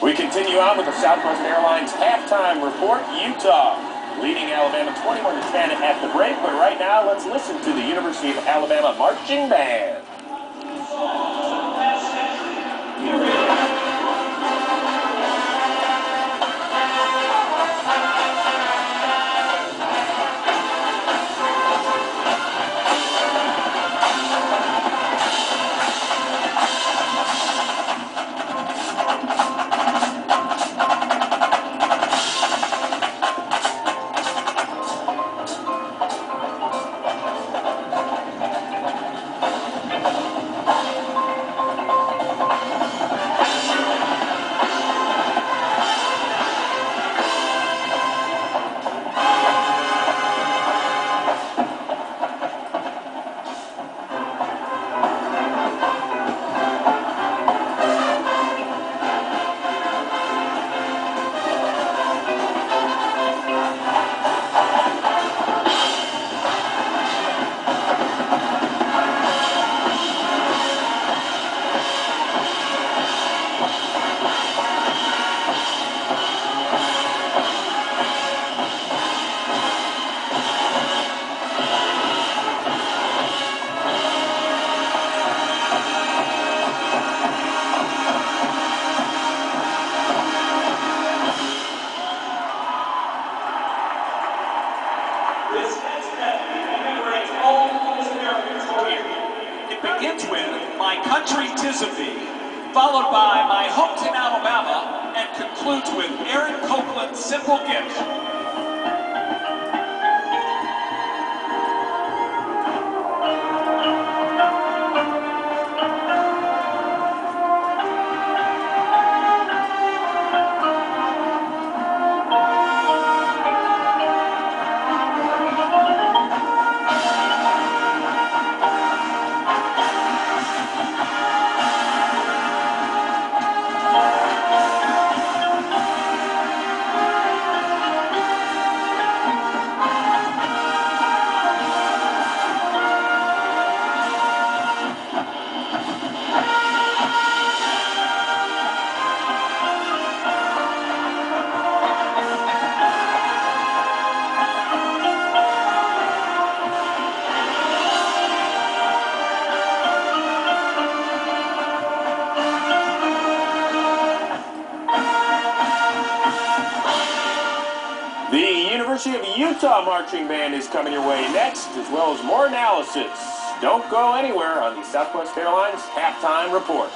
We continue on with the Southwest Airlines halftime report. Utah leading Alabama 21 to 10 at the break. But right now, let's listen to the University of Alabama marching band. This step commemorates all Polish Americans who here. It begins with My Country Tis of Thee, followed by My Hometown Alabama, and concludes with Aaron Copland's Simple Gift. The University of Utah marching band is coming your way next, as well as more analysis. Don't go anywhere on the Southwest Airlines halftime report.